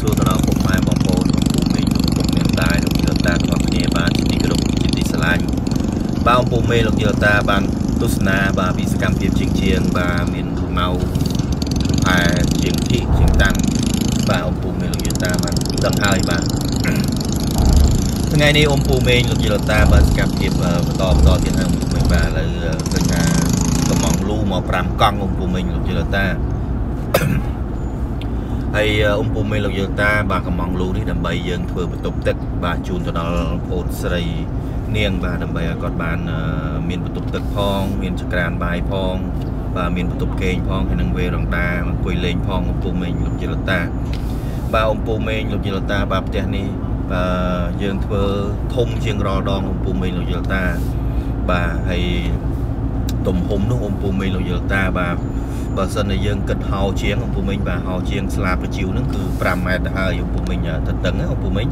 សួរទៅដល់ពុកម៉ែបងប្អូនលោកពូមេលោកពុកអ្នកតាលោកយល់តាទាំងអស់គ្នាបាទជាទីគោរពជាទីស្រឡាញ់បាទ ông ពូមេលោកយល់តាបានទស្សនាបាទពីសកម្មភាពជាងជាងបាទមានមកផែជាងធីជាងតាន់បាទ ông ពូមេលោកយល់តាបានដឹងហើយបាទថ្ងៃនេះអ៊ំពូមេងលោកយល់តាបាទសកម្មភាពបន្តបន្តទៀតហើយមិនបាទឥឡូវឃើញថាកំងលូមក5កង់អ៊ំពូមេងលោកយល់តា ហើយអ៊ំពូមេលោកយល់តាបាទកំងលូនេះដើម្បីយើងធ្វើបន្ទប់ទឹកបាទជូនទៅដល់ប្អូនស្រីនាងបាទដើម្បីឲ្យគាត់បានមានបន្ទប់ទឹកផង មានចក្រានបាយផងបាទមានបន្ទប់គេងផងហើយនឹងវេរងដាអង្គុយលេងផងអ៊ំពូមេងលោកយល់តាបាទអ៊ំពូមេងលោកយល់តាបាទផ្ទះនេះបាទយើងធ្វើធំជាងរាល់ដងអ៊ំពូមេងលោកយល់តាបាទហើយទំហំនោះអ៊ំពូមេងលោកយល់តាបាទ បើសិនជាយើងគិតហោជាងអ៊ំពូមិញបាទហោជាងស្លាបប្រជីវហ្នឹងគឺ5ម៉ែត្រទៅហើយអ៊ំពូមិញទៅតឹងអ៊ំពូមិញ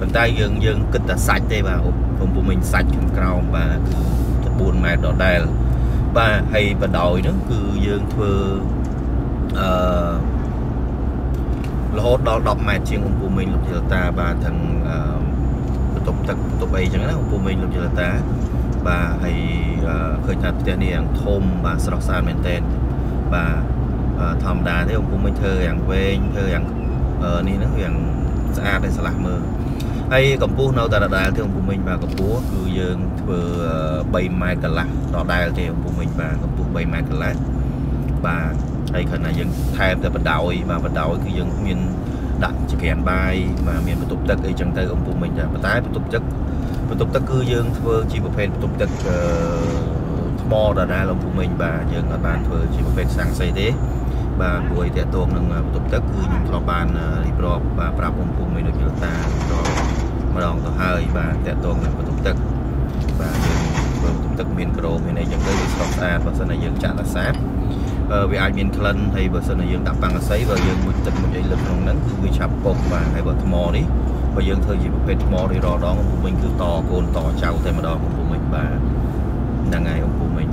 ប៉ុន្តែយើងយើងគិតតែសាច់ទេបាទអ៊ំពូមិញសាច់ខាងក្រោមបាទគឺ4ម៉ែត្រដដែលបាទហើយបដោយហ្នឹងគឺយើងធ្វើអឺរហូតដល់10ម៉ែត្រជាងអ៊ំពូមិញលោកយល់តាបាទទាំងបន្ទប់ទឹកបន្ទប់អីចឹងណាអ៊ំពូមិញលោកយល់តាបាទហើយឃើញថាផ្ទះនេះយ៉ាងធំបាទស្រស់ស្អាតមែនទែន បាទធម្មតាទេអង្គមិញធ្វើយ៉ាងវែងធ្វើយ៉ាងនេះហ្នឹងយ៉ាងស្អាតហើយស្រឡះមើលហើយកម្ពស់នៅតែដដែលទេអង្គមិញបាទកម្ពស់គឺយើងធ្វើ3ម៉ែត្រកន្លះដដែលទេអង្គមិញបាទកម្ពស់3ម៉ែត្រកន្លះបាទហើយខណៈយើងថែមតែបដោយបាទបដោយគឺយើងមានដាក់ចក្រានបាយបាទមានបន្ទប់ទឹកអីចឹងទៅអង្គមិញតែប៉ុន្តែបន្ទប់ទឹកបន្ទប់ទឹកគឺយើងធ្វើជាប្រភេទបន្ទប់ទឹកអឺ ថ្មដដែលលោកភូមិញបាទយើងអត់បានធ្វើជាប្រភេទសាំងសីទេបាទព្រោះឲ្យតាក់ទងនឹងបន្ទប់ទឹកគឺខ្ញុំធ្លាប់បានរៀបរាប់បាទប្រាប់ ông ភូមិនៅជលតាម្ដងទៅហើយបាទតាក់ទងនឹងបន្ទប់ទឹកបាទយើងធ្វើបន្ទប់ទឹកមានក្រោមមានអីចឹងទៅវាស្រស់ស្អាតបើសិនជាយើងចាក់អាសាបវាអាចមានក្លិនហើយបើសិនជាយើងដាក់ប៉ាំងអាស័យបើយើងមួយទឹកមួយអីលើក្នុងហ្នឹងគឺវាឆាប់ពុកបាទហើយបើថ្មនេះបើយើងធ្វើជាប្រភេទថ្មនេះរដងពុំវិញគឺតកូនតចៅតែម្ដងពុំវិញបាទ ហ្នឹងហើយអំពូមិញ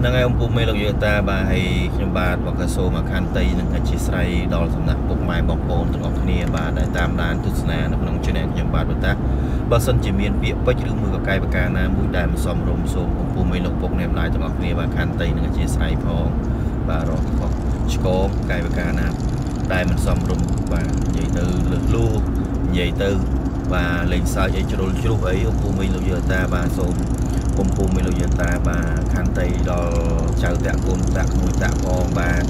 ហ្នឹងហើយអំពូមិញលោកយោតាបាទហើយខ្ញុំបាទបកសូមអខន្តីនិងអធិស្ឋានដល់សំណាក់ពុកម៉ែបងប្អូនទាំងអស់គ្នាបាទដែលតាមដានទស្សនានៅក្នុង channel ខ្ញុំបាទបតាបើសិនជាមានពាក្យពេចន៍ឬមួយកកាយប្រការណាមួយដែលមិនសមរម្យសូមអំពូមិញលោកពុកអ្នកម្ដាយទាំងអស់គ្នាបាទខន្តីនិងអធិស្ឋានផងបាទរកខុសឆ្គងកាយប្រការណាដែលមិនសមរម្យបាទនិយាយទៅលើសលួនិយាយទៅ បាទលេងសើចអីជ្រុលជ្រុះអីអំពូមិញលោកយោតាបាទសូមគុំពូមីលោកយន្តតាបាទខន្តីដល់ចៅតាក់គុណតាក់ក្មួយតាក់ផងបាទ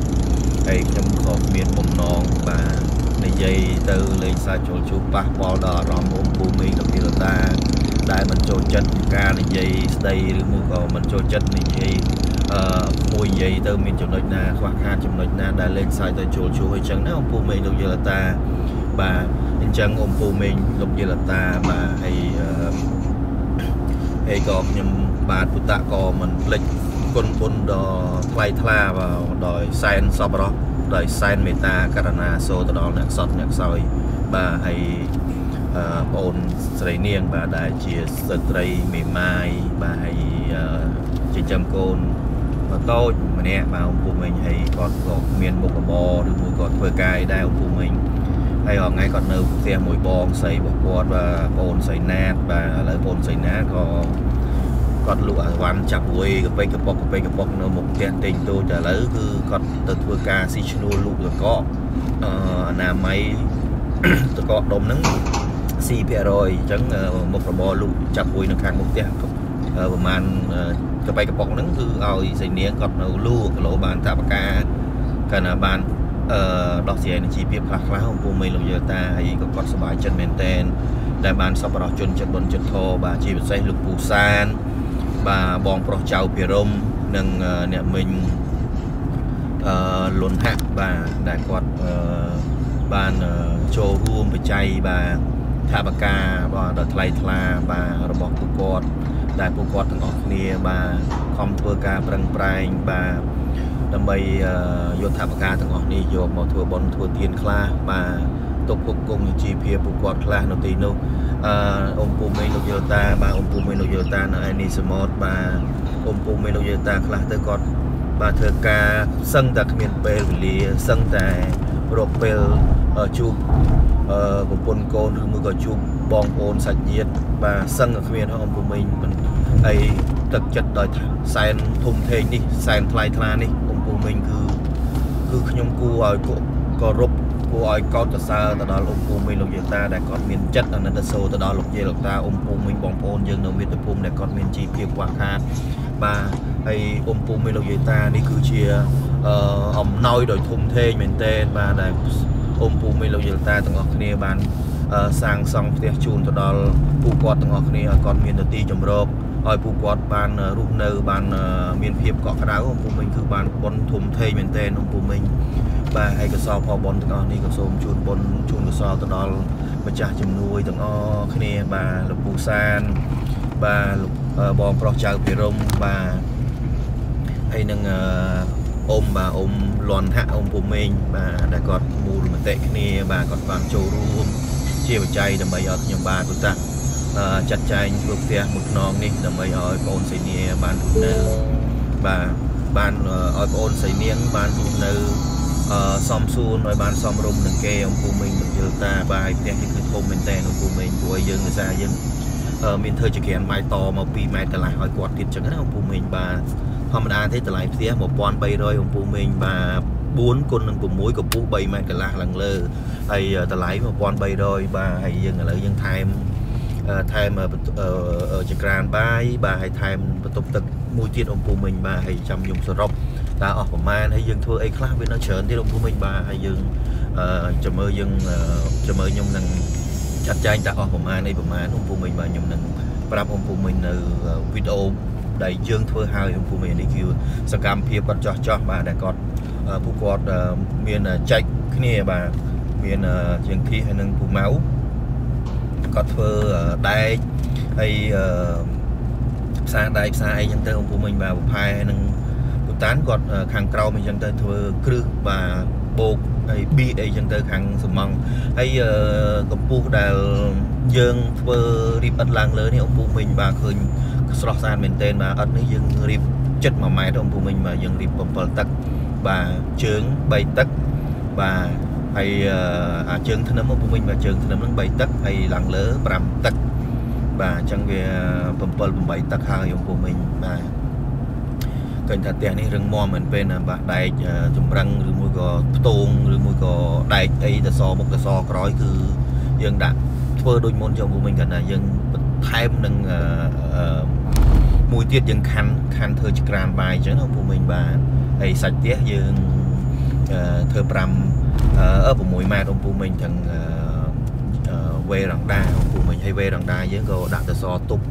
ហើយខ្ញុំក៏មានបំណងបាទនិយាយទៅលេងសាច់ចូលជួបប៉ះពាល់ដល់អារម្មណ៍អ៊ំពូមីលោកយន្តតាដែលមិនចូលចិត្តការនិយាយស្ដីឬមួយក៏មិនចូលចិត្តនិយាយអឺមួយនិយាយទៅមានចំណុចណាខ្វះខាតចំណុចណាដែលលេងសាច់ទៅចូលជួបអញ្ចឹងណាអ៊ំពូមីលោកយន្តតា បាទអញ្ចឹងអ៊ំពូមីលោកយន្តតាបាទហើយអឺហើយក៏ខ្ញុំបាទពុទ្ធក៏មិនភ្លេចគុណពុនដ៏ថ្លៃថ្លាបាទដោយសែនសពរស់ដោយសែនមេត្តាករណាសូទៅដល់អ្នកសតអ្នកខ្សោយបាទហើយបងអូនស្រីនាងបាទដែលជាស្ត្រីមេម៉ាយបាទហើយចិញ្ចឹមកូនតូចម្នាក់បាទ ông ពូមិញហើយគាត់ក៏មានមុខរបរឬមួយក៏ធ្វើការអីដែរ ông ពូមិញ ហើយរងថ្ងៃគាត់នៅផ្ទះមួយបងស្រីរបស់គាត់បាទបងស្រីណាតបាទឥឡូវបងស្រីណាតក៏គាត់លក់អាវ៉ាន់ចាប់វុយកពេកកប៉ុកកពេកកប៉ុកនៅមុខផ្ទះទិញទូចឥឡូវគឺគាត់ទៅធ្វើការស៊ីឈ្នួលលូកតកអឺអនាម័យតកដុំហ្នឹងស៊ី100អញ្ចឹងមុខរបរលូកចាប់វុយនៅខាងមុខផ្ទះប្រហែលកបៃកប៉ុកហ្នឹងគឺឲ្យសៃនាងគាត់នៅលូគីឡូបានតាបកាកាលណាបាន អឺដោះស្រាយនឹងជីវភាពខ្លះខ្លះពូមីលោកយើតាហើយក៏គាត់សប្បាយចិត្តមែនតែនដែលបានសប្បុរសជនចិត្តបុណ្យចិត្តធម៌បាទជាពិសេសលោកពូសាន បាទបងប្រុសចៅភិរមនិងអ្នកមិញអឺលុនហាក់បាទដែលគាត់អឺបានចូលរួមបច្ច័យបាទថាបការបាទដល់ថ្លៃថ្លាបាទរបស់ពួកគាត់ដែលពួកគាត់ទាំងអស់គ្នាបាទខំធ្វើការប្រឹងប្រែងបាទ ដើម្បីយកថាបការទាំងអស់នេះយកមកធ្វើបន់ធ្វើទានខ្លះបាទទុកគុកគង់ជីវភាពពួកគាត់ខ្លះនៅទីនោះអឺអ៊ំពូមេលោកយោតាបាទអ៊ំពូមេលោកយោតានៅឯនេះសមុទ្របាទអ៊ំពូមេលោកយោតាខ្លះទៅគាត់បាទធ្វើការសឹងតែគ្មានពេលវេលាសឹងតែរកពេលអជួបប្រពន្ធកូនឬមួយក៏ជួបបងប្អូនសាច់ញាតិបាទសឹងគ្មានអង្គពុំមិញអីទឹកចិត្តដោយសែនធំធេងនេះសែនថ្លៃថ្លានេះអង្គ ពុំមិញគឺគឺខ្ញុំគួរឲ្យគោរពគួរឲ្យកោតសរសើរទៅដល់អង្គពុំមិញលោកយាតាដែលគាត់មានចិត្តអាណិតអាសូរទៅដល់លោកយាលោកតាអង្គពុំមិញបងប្អូនយើងនៅមាតុភូមិដែលគាត់មានជីវភាពខ្វះខាតបាទហើយអង្គពុំមិញលោកយាតានេះគឺជាអំណោយដោយធំធេងមែនទែនបាទដែលអ៊ំពូមីលោកយលតាទាំងអស់គ្នាបាន សាងសង់ផ្ទះជូនទៅដល់ពូគាត់ទាំងអស់គ្នាឲ្យគាត់មានទីជម្រកឲ្យពូគាត់បានរស់នៅបានមានភាពកក់ក្ដៅអ៊ំពូមីងគឺបានប៉ុនធំធេងមែនទែនអ៊ំពូមីងបាទហើយកសលផលប៉ុនទាំងអស់នេះក៏សូមជូនប៉ុនជូនកសលទៅដល់ម្ចាស់ជំនួយទាំងអស់គ្នាបាទលោកពូសានបាទលោកបងប្រុសចៅភិរមបាទហើយនឹងអ៊ំបាទអ៊ំលន់ហាក់អ៊ំពូមេងបាទដែលគាត់មូលមតិគ្នាបាទគាត់បានចូលរួម ជាបច្ច័យដើម្បីឲ្យខ្ញុំបាទពុទ្ធចាត់ចែងធ្វើផ្ទះមួយខ្នងនេះដើម្បីឲ្យបងអូនសៃនីបានរស់នៅបាទបានឲ្យបងអូនសៃនាងបានរស់នៅសំសួនឲ្យបានសមរម្យនឹងគេអំពូមិញយល់តាបាទផ្ទះនេះគឺធំមែនតើអំពូមិញព្រោះយើងភាសាយើងមានធ្វើជាក្រានម៉ៃតមក2ម៉ែត្រកន្លះឲ្យគាត់ទៀតចឹងណាអំពូមិញបាទធម្មតាទេតម្លៃផ្ទះ1300អំពូមេងបាទ4គុណនឹង6កម្ពស់3ម៉ែត្រកន្លះឡើងលើ ហើយតម្លៃ1300បាទហើយយើងឥឡូវយើងថែមថែមចក្រានបាយបាទហើយថែមបន្ទប់ទឹកមួយទៀតអំពូមិញបាទហើយចាំខ្ញុំសរុបតើអស់ប្រមាណហើយយើងធ្វើអីខ្លះវានៅច្រើនទៀតអំពូមិញបាទហើយយើងចាំមើលយើងចាំមើលខ្ញុំនឹងចាត់ចែងតើអស់ប្រមាណអីប្រមាណអំពូមិញបាទខ្ញុំនឹងប្រាប់អំពូមិញនៅវីដេអូដែលយើងធ្វើហើយក្នុងភូមិនេះគឺសកម្មភាពគាត់ចោះចោះបាទដែលគាត់ពួកគាត់មានចែកគ្នាបាទ មានជាងធីហើយនឹងពូម៉ៅគាត់ធ្វើដែកហើយផ្សារដែកផ្សារអីចឹងទៅអង្គភូមិបាទប្រផែហើយនឹងពូតានគាត់ខាងក្រោមអីចឹងទៅធ្វើគ្រឹះបាទបោកហើយប៊ីអីចឹងទៅខាងសំងហើយកម្ពស់ដែលយើងធ្វើរៀបឥតឡើងលើនេះអង្គភូមិបាទឃើញស្រស់ស្អាតមែនទែនបាទអត់នេះយើងរៀបចិត្ត1ម៉ែត្រអំពូមិញបាទយើងរៀប7ទឹកបាទជើង3ទឹកបាទ ហើយអាជើងធ្នឹមអំពូមិញបាទជើងធ្នឹមហ្នឹង3ទឹកហើយឡើងលើ5ទឹកបាទអញ្ចឹងវា7 8ទឹកហើយអំពូមិញបាទឃើញថាផ្ទះនេះរឹងមាំមែនពេលណាបាទដែកចម្រឹងឬមួយក៏ផ្ទងឬមួយក៏ដែកអីតសមុខតសក្រោយគឺយើងដាក់ធ្វើដូចមុនចុះមួយមិញគាត់ថាយើងបន្ថែមនឹងមួយទៀតយើងខាន់ខាន់ធ្វើចក្រានបាយអញ្ចឹងណាពូមិញបាទហើយសាច់ផ្ទះយើងធ្វើ5អឺ 6ម៉ែត្រពូមិញទាំងវេរងដាពូមិញហើយវេរងដាយើងក៏ដាក់ទៅសទប់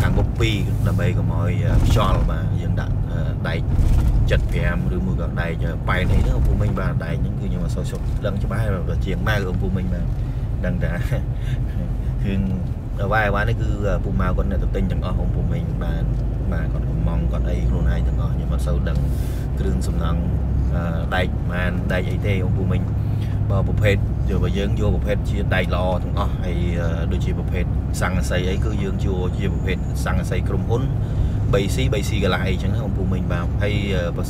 ខាងមុខ2ដើម្បីកុំឲ្យខ្យល់បាទយើងដាក់ដែក75ឬមួយក៏ដែកប៉ែនអីហ្នឹងពូមិញបាទដែកហ្នឹងគឺខ្ញុំអត់សូវដឹងច្បាស់ជាងម៉ៅពូមិញបាទដឹងតាគឺវ៉ាយវ៉ានេះគឺពូម៉ៅគាត់នៅទៅទិញទាំងអស់ ông ពូមីងបានបាទគាត់កំងគាត់អីខ្លួនឯងទាំងអស់ខ្ញុំអត់សូវដឹងគ្រឿងសំណង់ដែកបានដែកអីទេ ông ពូមីង បើប្រភេទយកបើយើងយកប្រភេទជាដែកល្អទាំងអស់ហើយដូចជាប្រភេទសង្កសីអីគឺយើងយកជាប្រភេទសង្កសីក្រុមហ៊ុន 3C 3C កន្លះអីចឹងណា ông ពូមីងបាទហើយប្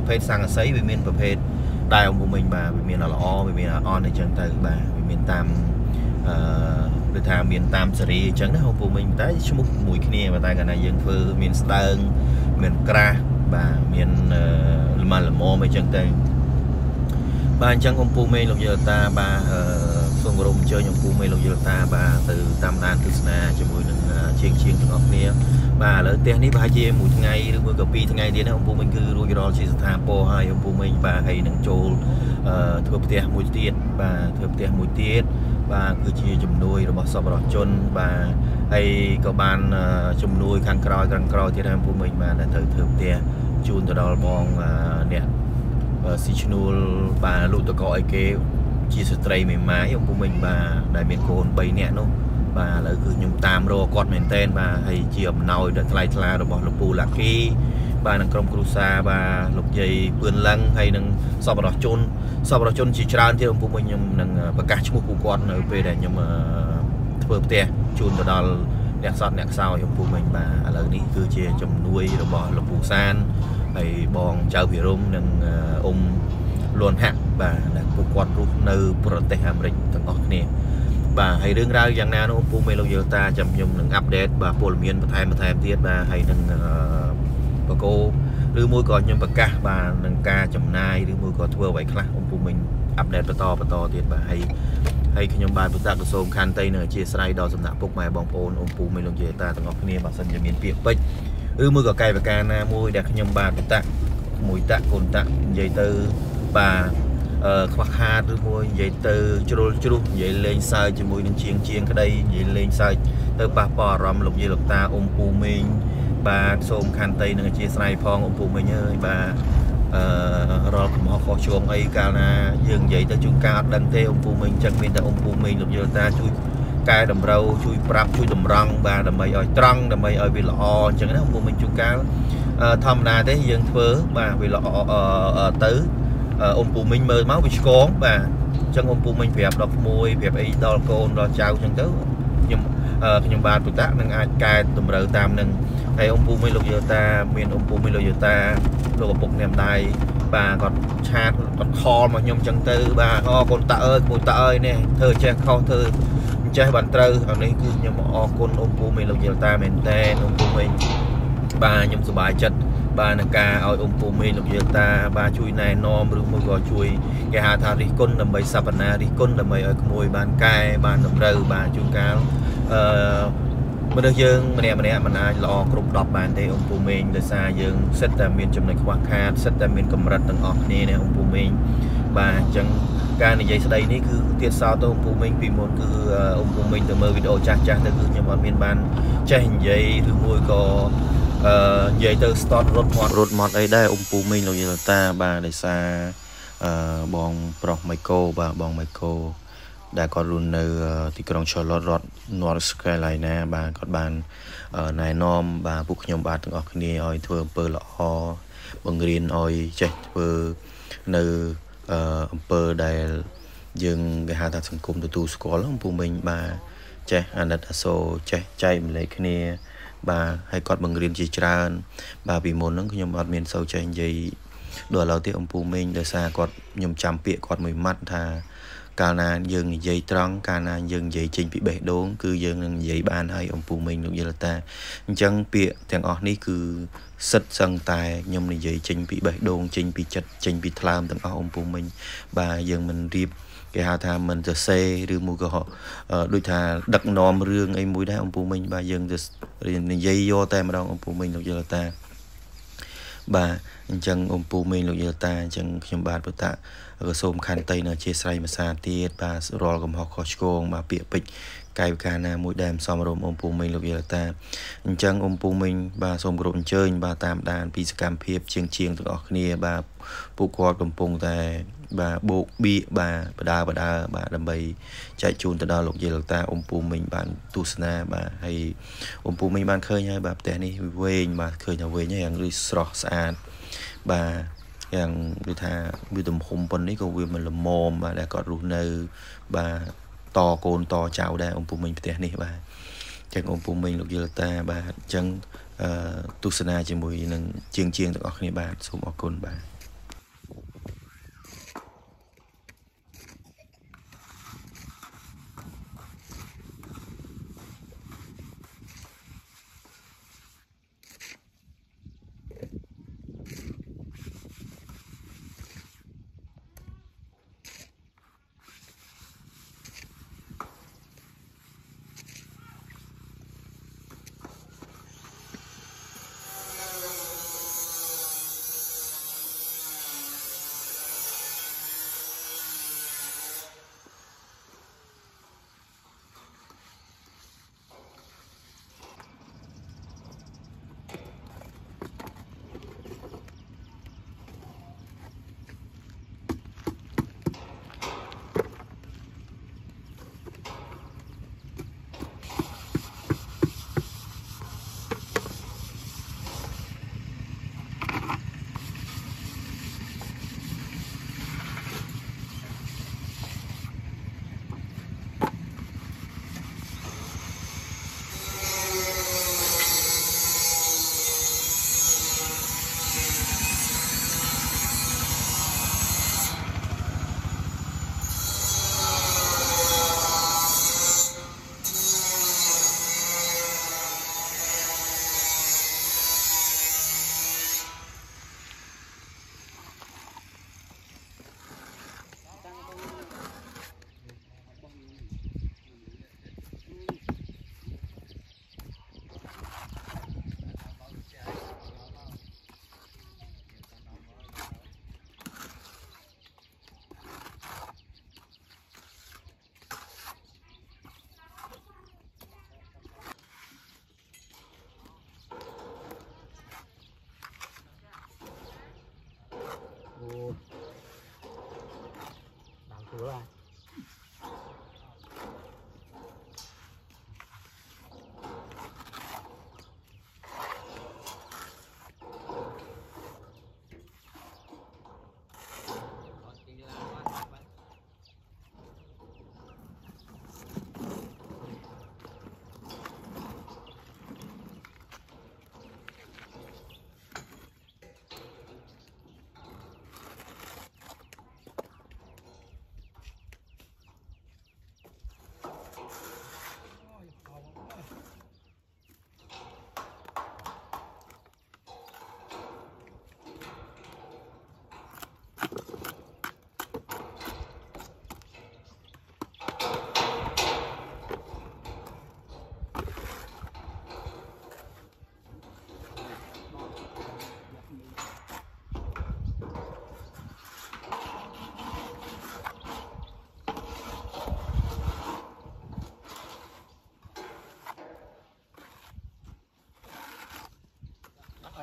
រភេទសង្កសីវាមានប្រភេទដែរ ông ពូមីងបាទវាមានល្អវាមានអន់អីចឹងទៅបាទវាមានតាមអឺគឺថាមានតាមសេរីអញ្ចឹងណាហូបពូមិញតែឈ្មោះមួយគ្នាតែកាលណាយើងធ្វើមានស្ដើងមានក្រាស់បាទមានល្មមល្មមអីចឹងទៅ បាទអញ្ចឹងអំពូមេលោកយល់តាបាទសូមរំអញ្ជើញអំពូមេលោកយល់តាបាទទៅតាមដានទស្សនាជាមួយនឹងជាងជាងទាំងអស់គ្នាបាទឥឡូវផ្ទះនេះប្រហែលជាមួយថ្ងៃឬមួយក៏ពីរថ្ងៃទៀតណាអំពូមិញគឺរួចរាល់ជាស្ថាពរហើយអំពូមិញបាទហើយនឹងចូលធ្វើផ្ទះមួយទៀតបាទធ្វើផ្ទះមួយទៀតបាទគឺជាជំនួយរបស់សប្បុរសជនបាទហើយក៏បានជំនួយខាងក្រោយខាងក្រោយទៀតហើយពូមិញបាទត្រូវធ្វើផ្ទះជូនទៅដល់បងអ្នក ស៊ីឈ្នួលបាទលោកតកអីគេជាស្ត្រីមេម៉ាយពូមិញបាទដែលមានកូន3នាក់នោះបាទឥឡូវគឺខ្ញុំតាមរកគាត់មែនតែនបាទហើយជាអំណោយដ៏ថ្លៃថ្លារបស់លោកពូឡាគីបាទនឹងក្រុមគ្រួសារបាទលោកយាយពឿនលឹងហើយនឹងសពរដ្ឋជនសពរដ្ឋជនជាច្រើនទៀតអំពុំខ្ញុំនឹងប្រកាសឈ្មោះពួកគាត់នៅពេលដែលខ្ញុំធ្វើផ្ទះជូនទៅដល់អ្នកសតអ្នកខ្សោយអំពុំវិញបាទឥឡូវនេះគឺជាជំនួយរបស់លោកពូសាន ហើយបងចៅភិរមនិងអ៊ំលន់ហាក់បាទដែលពួកគាត់រស់នៅប្រទេសអាមេរិកទាំងអស់គ្នាបាទហើយរឿងរ៉ាវយ៉ាងណានោះពូមេលោកយល់តាចាំខ្ញុំនឹងអាប់ដេតបាទព័ត៌មានបន្ថែមបន្ថែមទៀតបាទហើយនឹងបកគោឬមួយក៏ខ្ញុំប្រកាសបាទនឹងការចំណាយឬមួយក៏ធ្វើអ្វីខ្លះអំពូមិញអាប់ដេតបន្តបន្តទៀតបាទហើយហើយខ្ញុំបាទពុទ្ធកសូមខន្តីនៅអធិស្ឋានដល់សំណាក់ពុកម៉ែបងប្អូនអំពូមិញលោកយាយតាទាំងអស់គ្នាបើសិនជាមានពាក្យពេច ឬមួយក៏កាយវិការណាមួយដែលខ្ញុំបាទពុទ្ធមួយតាក់កូនតាក់និយាយទៅបាទអឺខ្វះខាតឬមួយនិយាយទៅជ្រុលជ្រុះនិយាយលេងសើចជាមួយនឹងជាងជាងក្តីនិយាយលេងសើចទៅប៉ះពាល់អារម្មណ៍លោកយាយលោកតាអ៊ំពូមេងបាទសូមខន្តីនឹងអធិស្ឋានផងអ៊ំពូមេងអើយបាទអឺរាល់កំហុសខុសឆ្គងអីកាលណាយើងនិយាយទៅជួនកាលអត់ដឹងទេអ៊ំពូមេងចឹងមានតែអ៊ំពូមេងលោកយាយលោកតាជួយ កែតម្រូវជួយប្រាប់ជួយតម្រង់បាទដើម្បីឲ្យត្រង់ដើម្បីឲ្យវាល្អអញ្ចឹងណាអ៊ំពូមេងជួនកាលធម្មតាទេយើងធ្វើបាទវាល្អទៅអ៊ំពូមីងមើលមកវាឆ្កងបាទអញ្ចឹងអ៊ំពូមីងប្រាប់ដល់ក្មួយប្រាប់អីដល់កូនដល់ចៅអញ្ចឹងទៅខ្ញុំខ្ញុំបាទពុតៈនឹងអាចកែតម្រូវតាមនឹងហើយអ៊ំពូមីងលោកយោតាមានអ៊ំពូមីងលោកយោតាលោកឪពុកអ្នកម្ដាយបាទគាត់ឆាតគាត់ខលមកខ្ញុំអញ្ចឹងទៅបាទអូកូនតាអើយក្មួយតាអើយនេះធ្វើចេះខុសធ្វើ ចេះបានត្រូវអានេះគឺខ្ញុំអរគុណអ៊ំពូមីងលោកយោតាមែនតើអ៊ំពូមីងបាទខ្ញុំសប្បាយចិត្តបាទនឹងការឲ្យអ៊ំពូមេលោកយើងតាបាទជួយណែនាំឬមួយក៏ជួយគេហៅថារិះគន់ដើម្បីសព្វនារិះគន់ដើម្បីឲ្យក្មួយបានកែបានតម្រូវបាទជួនកាលអឺមនុស្សយើងម្នាក់ម្នាក់មិនអាចល្អគ្រប់10បានទេអ៊ំពូមេងដោយសារយើងសិតតែមានចំណុចខ្វះខាតសិតតែមានកម្រិតទាំងអស់គ្នាណាអ៊ំពូមេង បាទអញ្ចឹងការនិយាយស្ដីនេះគឺទៀតសោតទៅអ៊ំពូមេងពីមុនគឺអ៊ំពូមេងទៅមើលវីដេអូចាស់ចាស់ទៅគឺខ្ញុំអត់មានបានចេះនិយាយឬមួយក៏អឺនិយាយទៅ start រត់មាត់រត់មាត់អីដែរអ៊ំពូមីងលោកយាយតាបាទដោយសារអឺបងប្រុសម៉ៃកូបាទបងម៉ៃកូដែលគាត់រស់នៅទីក្រុង Charlotte រដ្ឋ North Carolina បាទគាត់បានណែនាំបាទពួកខ្ញុំបាទទាំងអស់គ្នាឲ្យធ្វើអំពើល្អបង្រៀនឲ្យចេះធ្វើនៅ អំពើដែល យើងគេហៅថាសង្គមទទួលស្គាល់អំពូមិញបាទចេះអាណិតអាសូរចេះចែកម្លែកគ្នា បាទហើយគាត់បង្រៀនជាច្រើន បាទពីមុនហ្នឹងខ្ញុំអត់មានសូវចេះនិយាយដល់ឥឡូវទៀតអំពូមេងដោយសារគាត់ខ្ញុំចាំពាក្យគាត់មួយម៉ាត់ថា កាលណាយើងនិយាយត្រង់កាលណាយើងនិយាយចេញពីបេះដូងគឺយើងនឹងនិយាយបានហើយអំពូមេងលោកយល់តាអញ្ចឹងពាក្យទាំងអស់នេះគឺសិតសឹងតែខ្ញុំនិយាយចេញពីបេះដូងចេញពីចិត្តចេញពីថ្លើមទាំងអស់អំពូមេងបាទយើងមិនរៀបគេហៅថាមិនទៅសេឬមួយក៏ដូចថាដឹកនាំរឿងអីមួយដែរអំពូមិញបាទយើងទៅនិយាយយកតែម្ដងអំពូមិញលោកយល់តាបាទអញ្ចឹងអំពូមេងលោកយល់តាអញ្ចឹងខ្ញុំបាទពុទ្ធ ក៏សូមខន្តីនៅជាស្រ័យភាសាទៀតបាទរាល់កំហុសខុសឆ្គងបាទពាក្យពេចន៍កាយវិការណាមួយដែលមិនសមរម្យអ៊ំពូមីងលោកយាតាអញ្ចឹងអ៊ំពូមីងបាទសូមគោរពអញ្ជើញបាទតាមដាន ពីសកម្មភាព ជាងជាងទាំងអស់គ្នា បាទពួកគាត់កំពុងតែ បាទបោកបៀកបាទបដាបដាបាទដើម្បីចែកជូនទៅដល់លោកយាយលោកតាអ៊ំពូមីងបានទស្សនាបាទហើយអ៊ំពូមីងបានឃើញហើយបាទផ្ទះនេះវែងបាទឃើញថាវែងហើយយ៉ាងដូចស្រស់ស្អាតបាទ យ៉ាងគឺថាវាទំហំប៉ុននេះក៏វាមិនល្មមបាទដែលគាត់រស់នៅ បាទតកូនតចៅដែរអំពុំមិញផ្ទះនេះបាទចឹងអំពុំមិញលោកយល់តាបាទចឹងអឺទស្សនាជាមួយនឹងជាងជាងទាំងអស់គ្នាបាទសូមអរគុណបាទ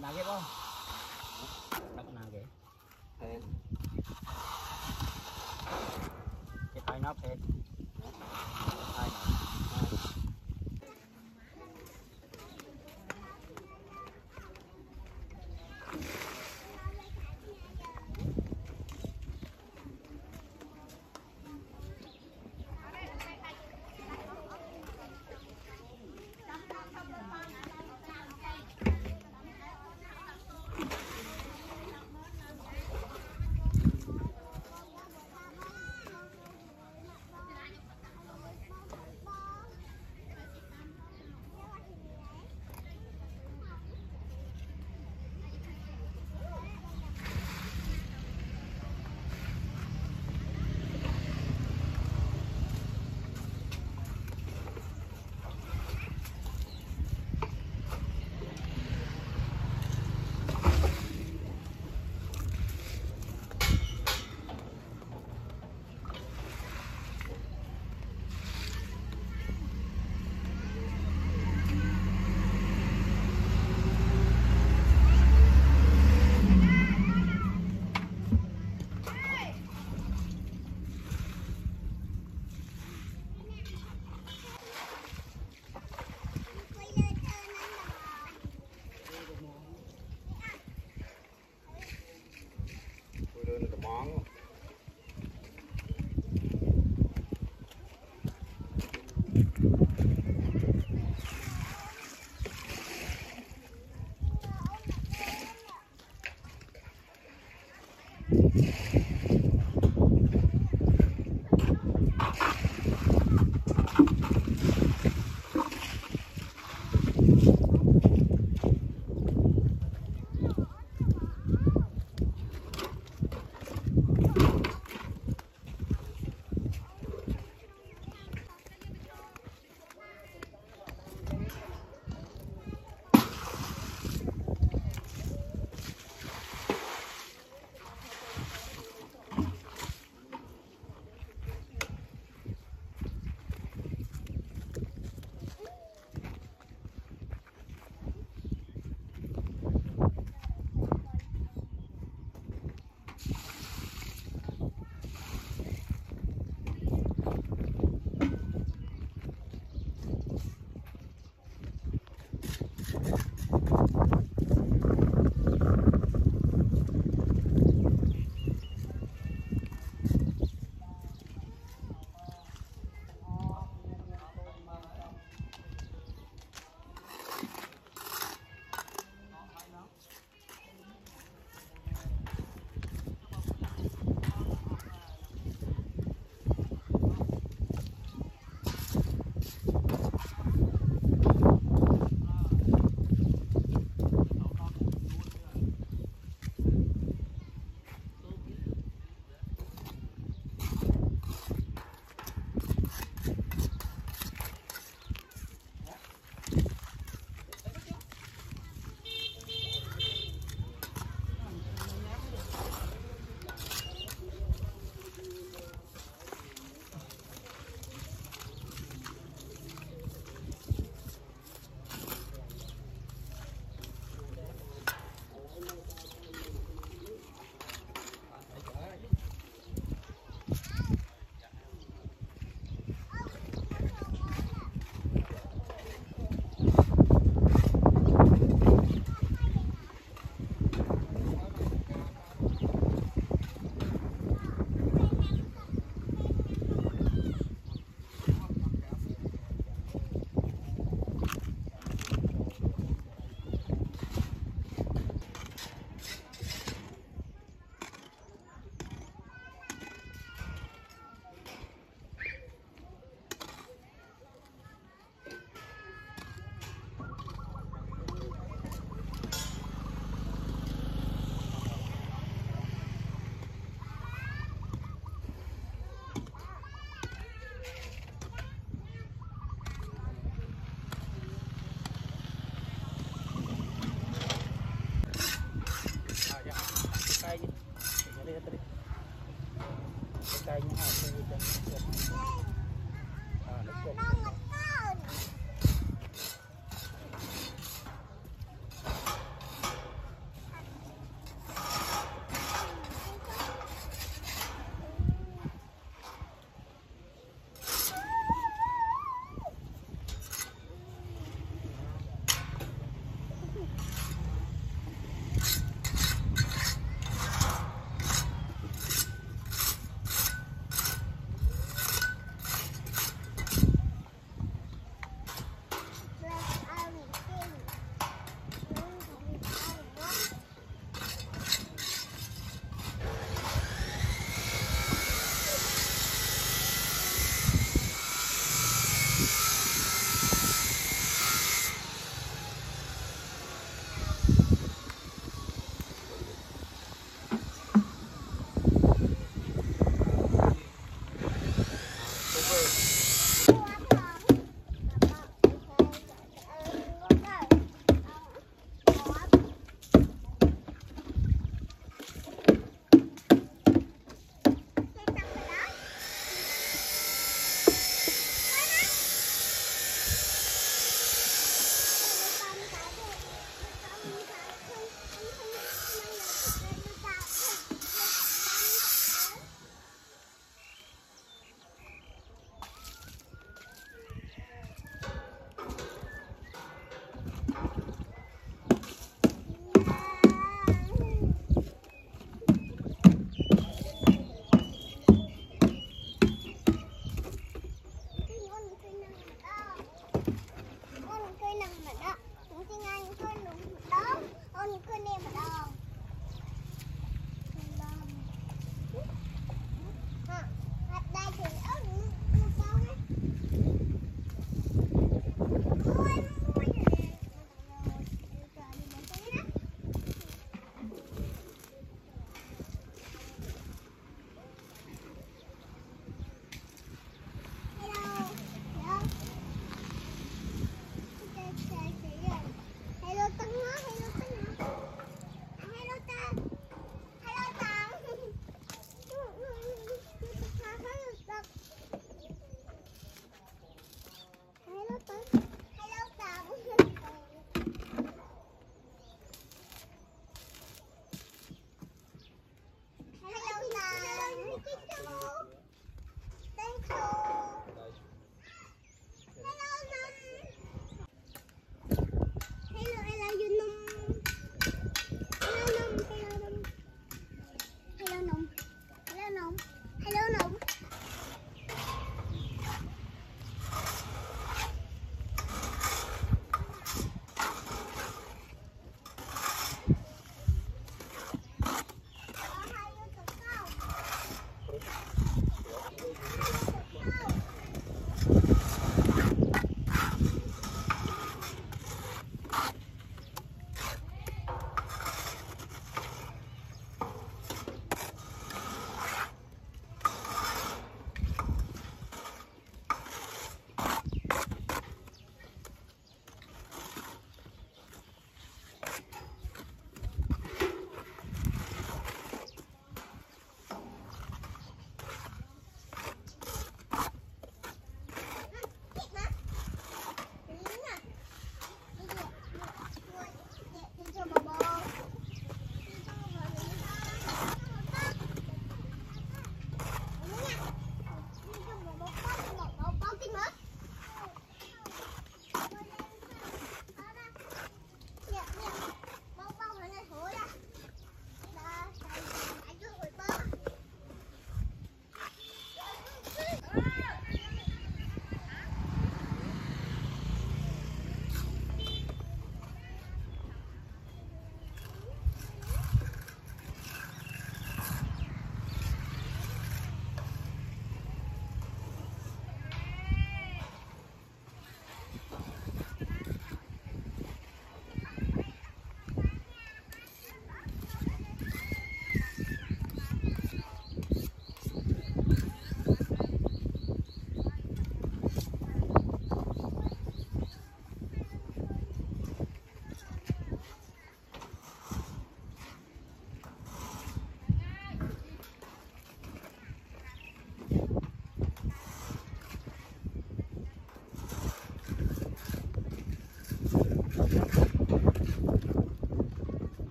拿给我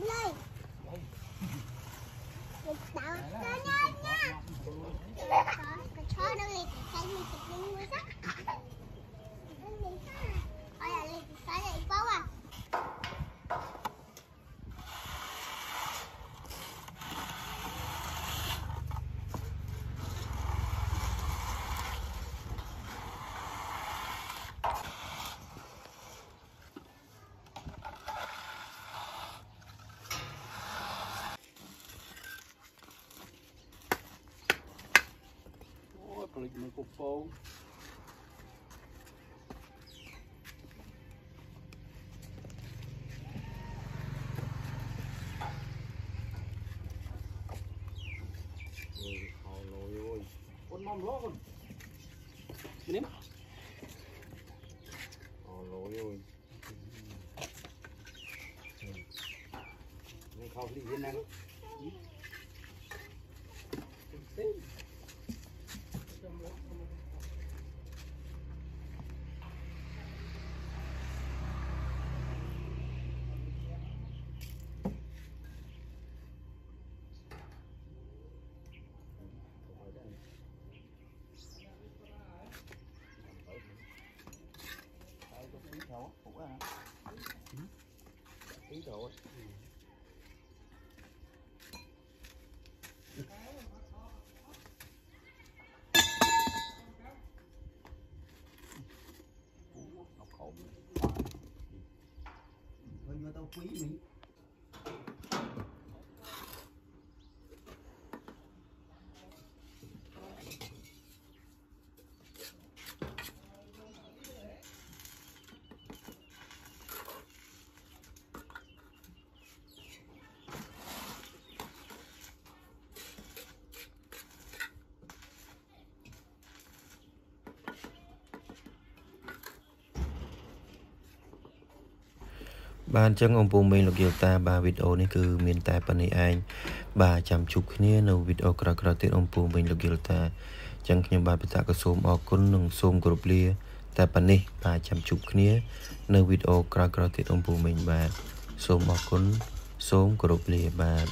lên tạo cho nhanh nha cái chó nó lên cây mình chụp lên mua sắc Hãy subscribe cho kênh Ghiền Mì Gõ Để không bỏ lỡ những video hấp dẫn phone. con mong lỗ con. Nếm. Ồ lỗi rồi không đi yên năng please. បាទអញ្ចឹង ông ពូមីងលោកយាវតាបាទវីដេអូនេះគឺមានតែប៉ុណ្្នេះឯងបាទចាំជួបគ្នានៅវីដេអូក្រោយៗទៀត ông ពូមីងលោកយាវតាអញ្ចឹងខ្ញុំបាទបតាក៏សូមអរគុណនិងសូមគោរពលា តែប៉ុណ្្នេះបាទចាំជួបគ្នា នៅវីដេអូក្រោយៗទៀត ông ពូមីងបាទសូមអរគុណសូមគោរពលាបាទ